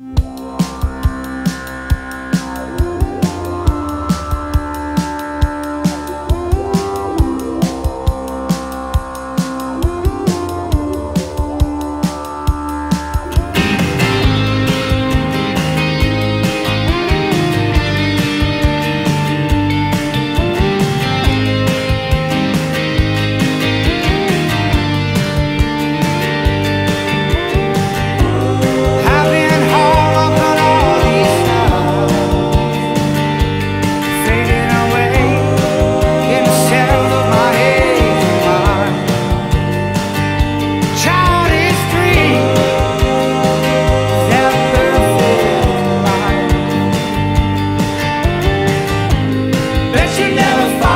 you Bet you never find